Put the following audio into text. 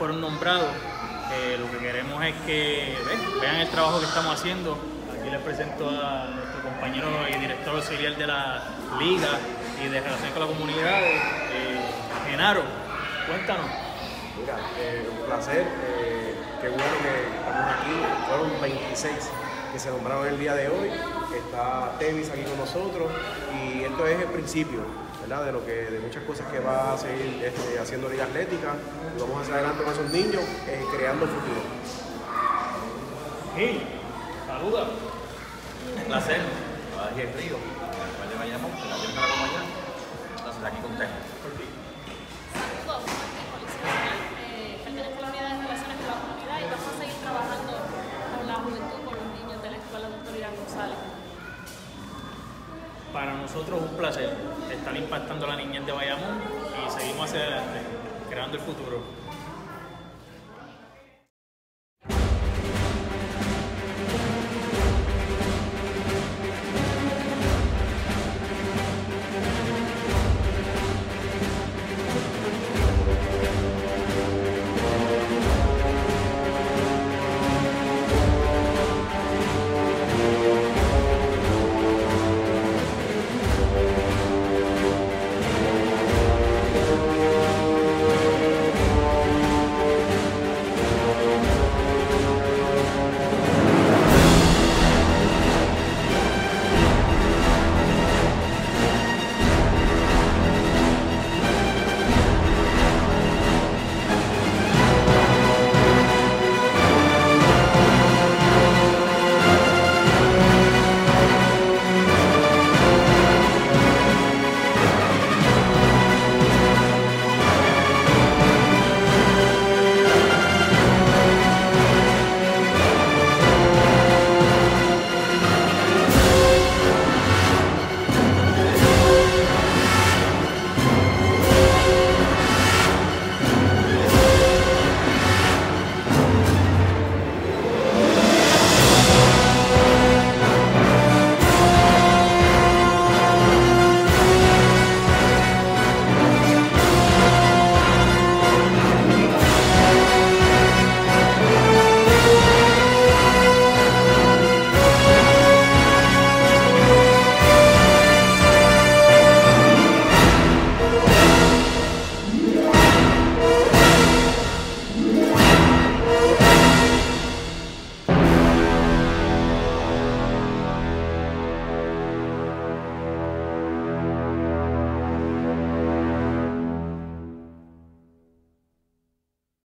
fueron nombrados. Eh, lo que queremos es que vean el trabajo que estamos haciendo. Aquí les presento a nuestro compañero y director auxiliar de la Liga y de Relaciones con la Comunidad, eh, Genaro. Cuéntanos. Mira, eh, un placer. Qué bueno que estamos aquí. Fueron 26 que se nombraron el día de hoy. Está Tevis aquí con nosotros y esto es el principio ¿verdad? de lo que de muchas cosas que va a seguir este, haciendo Liga Atlética. Y vamos hacia adelante con esos niños, eh, creando el futuro. Gil, saluda. Un placer, aquí el río, después de Bayamón, de la. Entonces aquí contento. Saludos, soy Policía eh, pertenezco a la Unidad de Relaciones con la Comunidad y vamos a seguir trabajando con la juventud, con los niños de la Escuela Doctor Irán González. Para nosotros un placer estar impactando a la niñez de Bayamón y seguimos hacia adelante, creando el futuro.